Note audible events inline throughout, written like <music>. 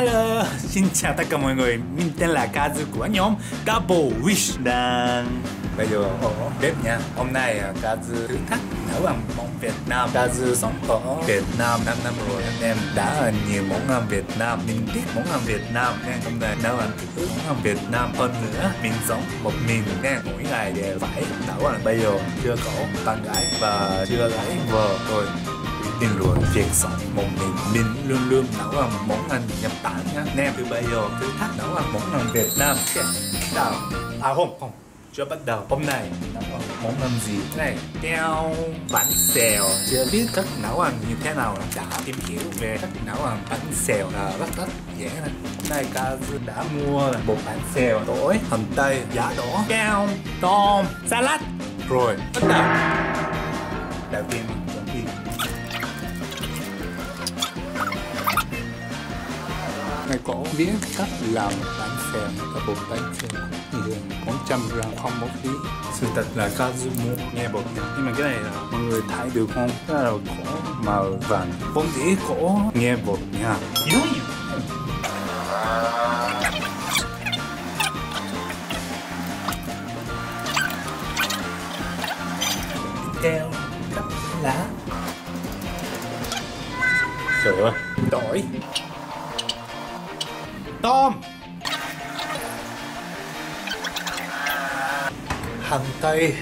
Hello, <laughs> xin chào tất cả mọi người, mình tên là Kazu của nhóm Double Wish. Đang bây giờ ở bếp nha. Hôm nay à, Kazu thử thách nấu ăn món Việt Nam. Kazu sống ở Việt Nam 5 năm rồi. Anh em đã ăn nhiều món ăn Việt Nam. Mình thích món ăn Việt Nam nên hôm nay nấu ăn thử món ăn Việt Nam. Hơn nữa Mình sống một mình nha. Mỗi ngày đều phải nấu ăn. Bây giờ chưa có bạn gái và chưa lấy vợ rồi nên luôn việc sống một mình mình luôn luôn nấu ăn món ăn Nhật Bản nhá nem từ bây giờ thử thách nấu ăn món ăn Việt Nam Ok, à không không. Chưa bắt đầu. Hôm nay nấu ăn món ăn gì? Thế này keo bánh xèo. Chưa biết cách nấu ăn như thế nào đã tìm hiểu về cách nấu ăn bánh xèo. Là rất rất dễ này hôm nay ca đã mua một bánh xèo tỏi hành tây giá đỏ keo tôm salad. Rồi bắt đầu. Đầu tiên Mày có biết cách làm bánh xèo Cả bột bánh xèo Thì 400 gram không một phí Sự thật là Kazu mua nghe bột. Nhưng mà cái này là mọi người thấy được không? Cái này là có màu vàng. Vốn dĩ có nghe bột nha. Keo cắt lá. Trời ơi. Tỏi tôm hành tây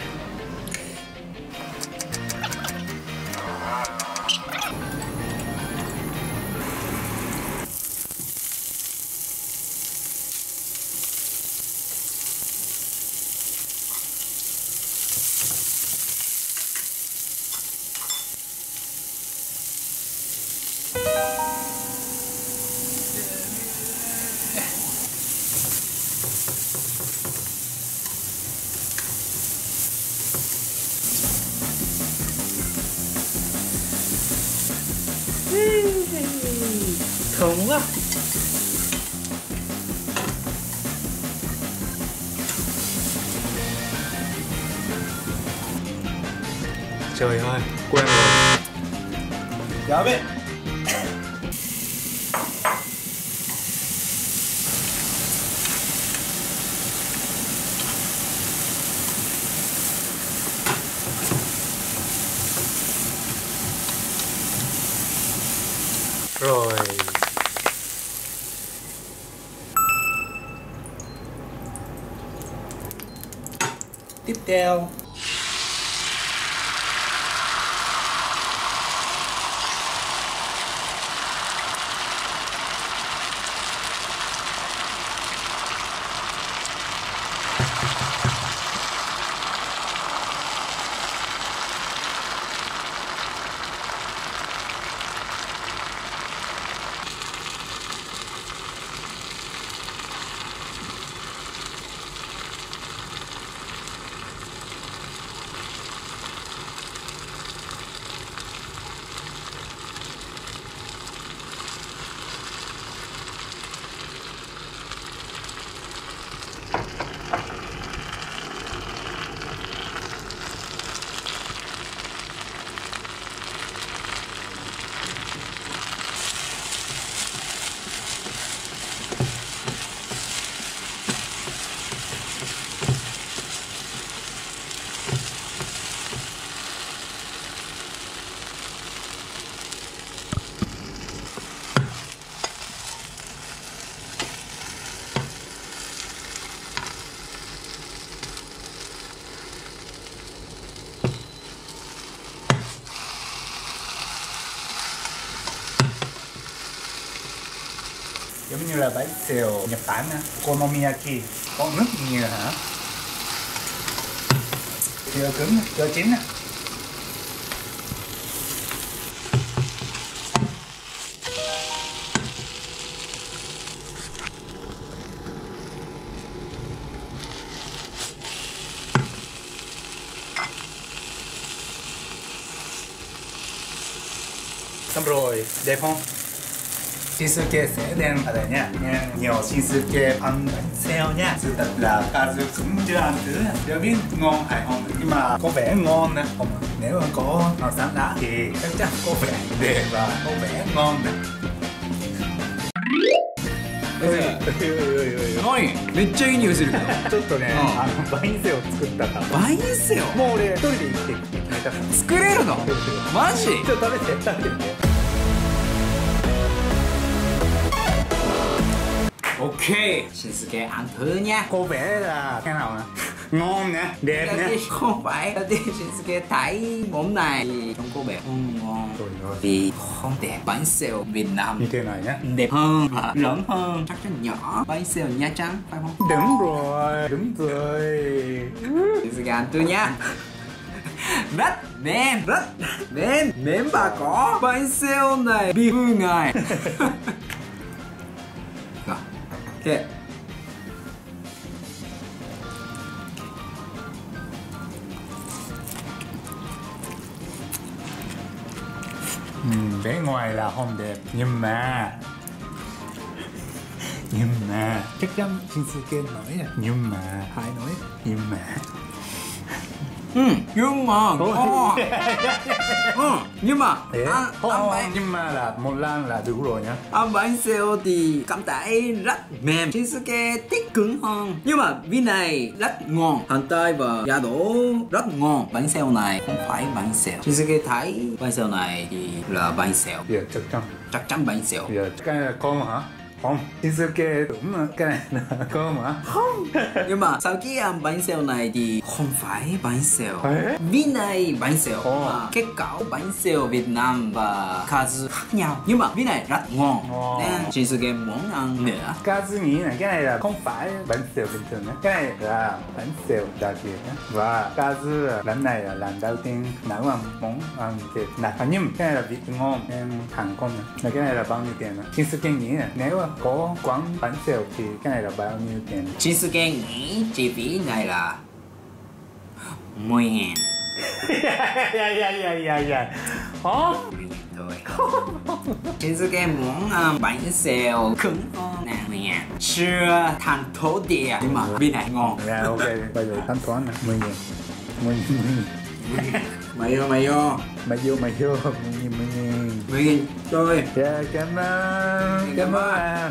thơm quá. Trời ơi quen rồi. Dạ biết rồi. Tiếp theo. Giống như là bánh xèo Nhật Bản á, okonomiyaki có rất nhiều hả? Chưa cứng chưa chín á. Xong rồi đẹp không? 新世系青年でね日本新世系パンダにせよねスタッラカズクンジュランズ旅今コペンゴンねコンねうのサンラキーじゃコペンではコペンゴンねめっちゃいい匂いするけどちょっとね、あのバインセオ作ったからバインセオもう俺一人で行って決めたから作れるのマジちょっと食べて食べて Ok. Sư ăn thử nha. Cô vẽ là thế nào nè? Ngon nè đẹp nè. <laughs> không phải Đầu tiên sư thấy món này. Thì Trông có vẻ không ngon. Trời ơi. Vì không đẹp bánh xèo Việt Nam. Như thế này nhá. Đẹp hơn lớn hơn chắc chắn nhỏ. Bánh xèo Nha Trang phải không? Đúng rồi đúng rồi. Sư ăn thử nha. <laughs> Rất mềm rất mềm mềm và có bánh xèo này bị hư ngài <laughs> ok. Ừ, vẻ ngoài là không đẹp nhưng mà. Nhưng mà. Chắc chắn Shinsuke nói à. Nhưng mà. Hai nói. Nhưng mà ừ, nhưng mà ngon <laughs> ừ, nhưng mà Thế, ăn, ăn, không, bánh, nhưng mà là một lần là đủ rồi nhá. Ăn bánh xèo thì cảm thấy rất mềm. Shinsuke thích cứng hơn. Nhưng mà vị này rất ngon. Hành tây và giá đỗ rất ngon. Bánh xèo này không phải bánh xèo Shinsuke thấy bánh xèo này thì là bánh xèo giờ chắc chắn. Chắc chắn bánh xèo giờ cái này là cơm hả không Shinsuke đúng cái này là <laughs> cơm hả? Không. Nhưng mà sau khi ăn bánh xèo này thì không phải bánh xèo. Vị này bánh xèo. Ồ. mà kết cấu bánh xèo Việt Nam và Kazu khác nhau. Nhưng mà vị này rất ngon. Ồ. nên Shinsuke muốn ăn nữa. Kazu nghĩ là cái này là không phải bánh xèo bình thường nhé cái này là bánh xèo đặc biệt nhé và Kazu là lần này là lần đầu tiên nấu ăn món ăn Việt Nam. À, nhưng cái này là vị ngon nên Hàn Quốc này. Cái này là bao nhiêu tiền? Shinsuke nghĩ là nếu có quán bánh xèo thì cái này là bao nhiêu tiền? Shinsuke nghĩ chi phí này là 10 ngàn. <laughs> Dạ dạ dạ dạ dạ. Hả? 10 ngàn thôi. <laughs> Shinsuke muốn ăn bánh xèo cứng hơn nè 10 ngàn. Chưa thành thổ địa. Nhưng mà vị này ngon. Dạ ok. Bây giờ thanh toán nè. Mười nghìn mười nghìn vô mười nghìn mười nghìn 10 nghìn thôi dạ cảm ơn. Cảm ơn